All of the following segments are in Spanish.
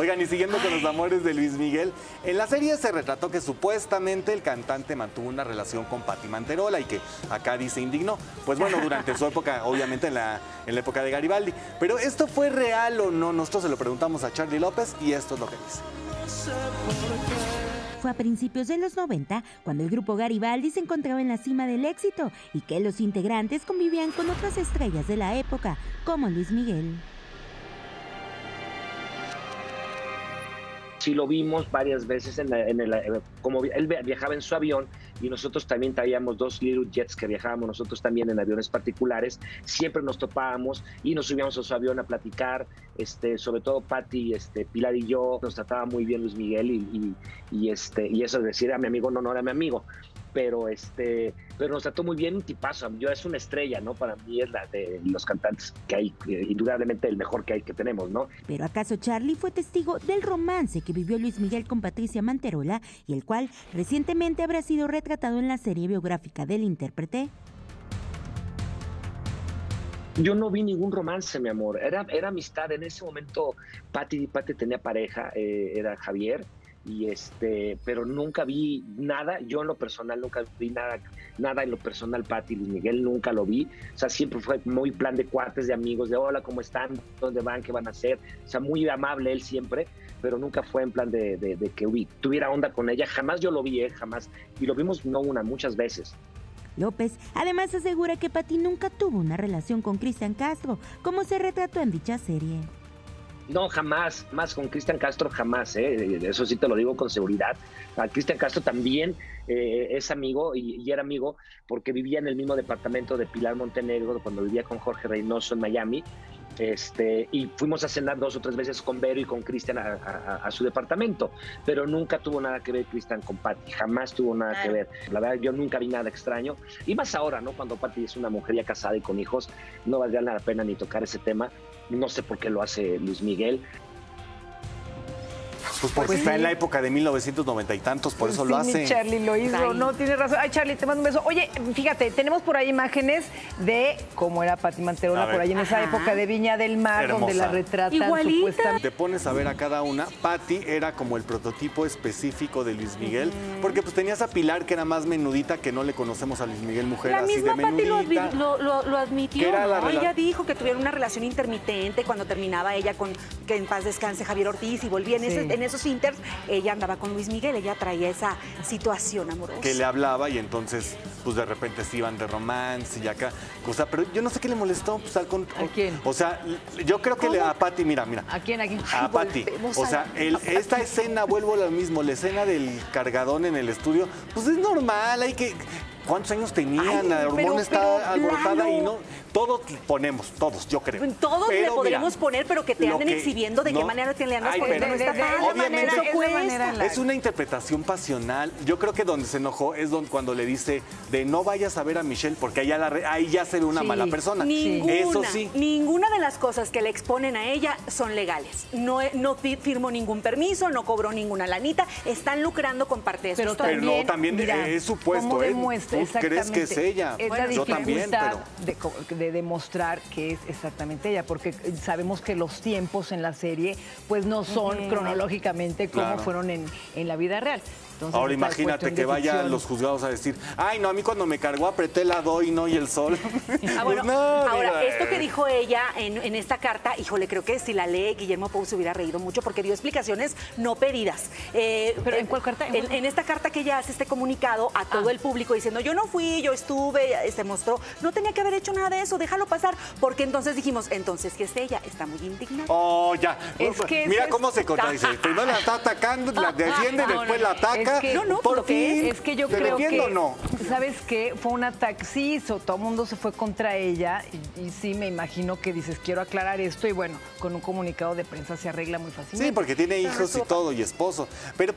Oigan, y siguiendo con los amores de Luis Miguel, en la serie se retrató que supuestamente el cantante mantuvo una relación con Patti Manterola y que acá dice indignó. Pues bueno, durante su época, obviamente en la, en la época de Garibaldi. Pero ¿esto fue real o no? Nosotros se lo preguntamos a Charlie López y esto es lo que dice. Fue a principios de los 90 cuando el grupo Garibaldi se encontraba en la cima del éxito y que los integrantes convivían con otras estrellas de la época, como Luis Miguel. Sí lo vimos varias veces en, el, eh, como él viajaba en su avión y nosotros también traíamos dos Little Jets que viajábamos nosotros también en aviones particulares, siempre nos topábamos y nos subíamos a su avión a platicar, este, sobre todo Patti, este, Pilar y yo, nos trataba muy bien Luis Miguel y, y, este, y eso de decir a mi amigo, no, no era mi amigo, pero este pero nos trató muy bien un tipazo yo es una estrella no para mí es la de los cantantes que hay eh, indudablemente el mejor que hay que tenemos no pero acaso Charlie fue testigo del romance que vivió Luis Miguel con Patricia Manterola y el cual recientemente habrá sido retratado en la serie biográfica del intérprete yo no vi ningún romance, mi amor. Era, era amistad. En ese momento, Patti, Patti tenía pareja, eh, era Javier, y este, pero nunca vi nada, yo en lo personal nunca vi nada, nada en lo personal, Pati Luis Miguel, nunca lo vi, o sea, siempre fue muy plan de cuates, de amigos, de hola, ¿cómo están? ¿Dónde van? ¿Qué van a hacer? O sea, muy amable él siempre, pero nunca fue en plan de, de, que tuviera onda con ella, jamás yo lo vi, ¿eh? jamás, y lo vimos no una, muchas veces. López además asegura que Pati nunca tuvo una relación con Cristian Castro, como se retrató en dicha serie. No, jamás, más con Cristian Castro, jamás, ¿eh? eso sí te lo digo con seguridad. A Cristian Castro también eh, es amigo y, era amigo porque vivía en el mismo departamento de Pilar Montenegro cuando vivía con Jorge Reynoso en Miami. Este, y fuimos a cenar dos o tres veces con Vero y con Cristian a, su departamento, pero nunca tuvo nada que ver Cristian con Patti, jamás tuvo nada que ver. La verdad, yo nunca vi nada extraño. Y más ahora, ¿no? Cuando Patti es una mujer ya casada y con hijos, no valdría la pena ni tocar ese tema. No sé por qué lo hace Luis Miguel. Pues porque está en la época de 1990 y tantos, por eso lo hace. Charlie lo hizo, no, tienes razón. Ay, Charlie, te mando un beso. Oye, fíjate, tenemos por ahí imágenes de cómo era Pati Manterola por ahí en esa época de Viña del Mar, donde la retratan Igualita. Te pones a ver a cada una. Pati era como el prototipo específico de Luis Miguel, porque pues tenías a Pilar que era más menudita, que no le conocemos a Luis Miguel mujer la así misma de Pati menudita. lo, lo, lo, admitió, Ella dijo que tuvieron una relación intermitente cuando terminaba ella con que en paz descanse Javier Ortiz y volvía en, en esos inters ella andaba con Luis Miguel, ella traía esa situación amorosa. Que le hablaba y entonces, pues de repente se iban de romance y acá, cosa, pero yo no sé qué le molestó, pues al ¿A quién? O sea, yo creo que le, a Pati, mira, mira. ¿A quién, a quién? A Pati. O sea, esta escena, vuelvo a lo mismo, la escena del cargadón en el estudio, pues es normal, hay que... ¿Cuántos años tenían? la hormona está alborotada y no todos ponemos, todos, yo creo. Todos le podríamos poner, pero que te anden exhibiendo de qué manera te le andas poniendo. no está obviamente, es una interpretación pasional. Yo creo que donde se enojó es donde, cuando le dice de no vayas a ver a Michelle, porque ahí ya, la, ahí ya se ve una mala persona. Ninguna, Eso sí. Ninguna de las cosas que le exponen a ella son legales. No, no firmó ningún permiso, no cobró ninguna lanita. Están lucrando con parte de pero, pero no, también es supuesto. ¿eh? ¿Tú crees que es ella? yo también, pero de demostrar que es exactamente ella, porque sabemos que los tiempos en la serie pues no son cronológicamente como fueron en, en la vida real. Ahora imagínate que vayan los juzgados a decir, ay, no, a mí cuando me cargó apreté la doy, no, y el sol. Ah, bueno, ahora, esto que dijo ella en, esta carta, híjole, creo que si la lee, Guillermo Pou se hubiera reído mucho porque dio explicaciones no pedidas. Eh, ¿Pero en cuál carta? En, esta carta que ella hace este comunicado a todo ah. el público diciendo, yo no fui, yo estuve, se mostró, no tenía que haber hecho nada de eso, déjalo pasar, porque entonces dijimos, entonces que es ella, está muy indignada. Oh, ya. Mira cómo se contradice. Primero la está atacando, la defiende, después la ataca no, no, por fin. Es, que yo creo que, no? ¿sabes qué? Fue un ataque, sí, todo el mundo se fue contra ella y, sí me imagino que dices, quiero aclarar esto y bueno, con un comunicado de prensa se arregla muy fácilmente. Sí, porque tiene hijos y todo y esposo, pero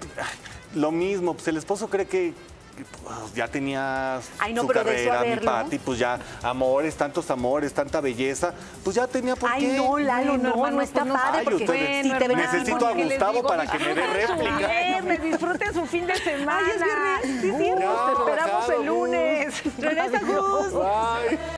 lo mismo, pues el esposo cree que pues, ya tenía su carrera, mi Pati, pues ya amores, tantos amores, tanta belleza, pues ya tenía por qué. Ay, no, Lalo, no, no, está padre, porque si te necesito a Gustavo para que me dé réplica. Me disfruten su fin de semana. Ay, es viernes, sí, sí, Te esperamos el lunes. Regresa, Gus.